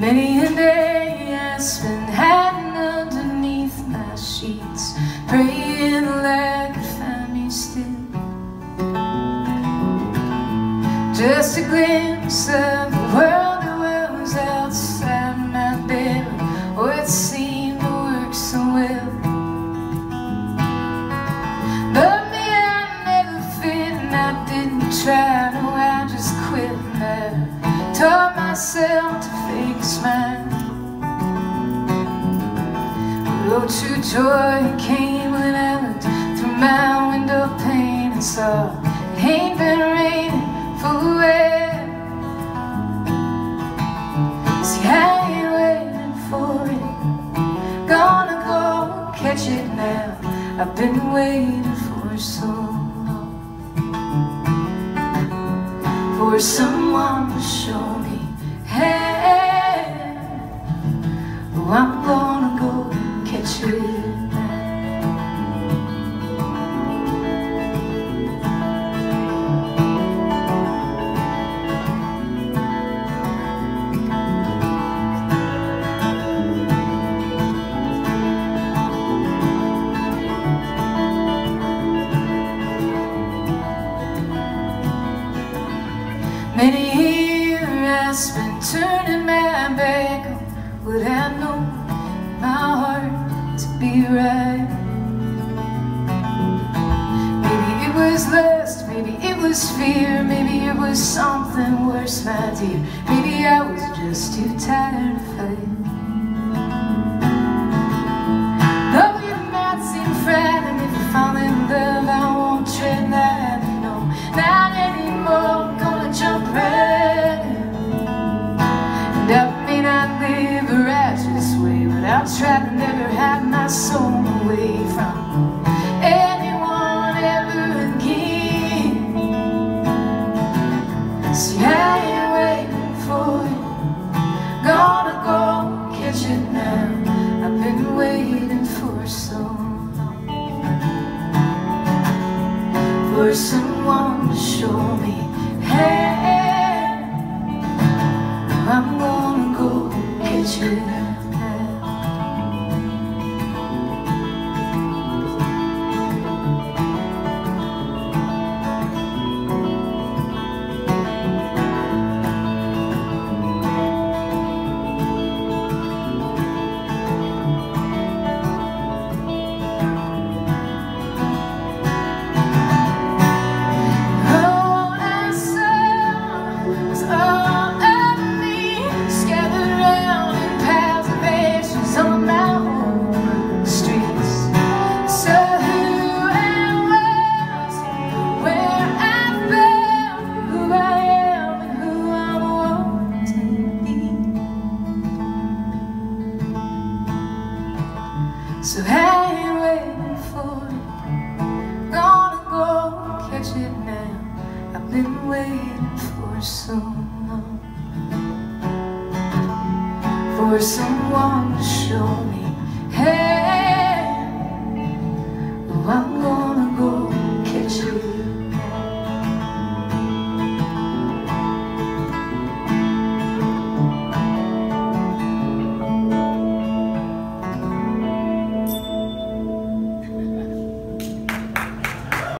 Many a day I spent hiding underneath my sheets, praying like I'd find me still. Just a glimpse of the world that was outside my bed, oh, it seemed to work so well. But me, I never fit, and I didn't try, no, I just quit. And I taught myself Oh, true joy came when I looked through my window pane and saw it ain't been raining for a while. See, I ain't waiting for it, gonna go catch it now. I've been waiting for so long for someone to show turning my back on what I know in my heart to be right. Maybe it was lust, maybe it was fear, maybe it was something worse, my dear. Maybe I was just too tired to fight. Though it might seem frightening if you fall in love, I won't tread that, I'll try to never hide my soul away from anyone ever again. See, I ain't waiting for it, gonna go catch it now. I've been waiting for so long for someone to show me, hey, I'm gonna go catch it now. So hey, waiting for it. Gonna go catch it now. I've been waiting for so long. For someone to show me, hey.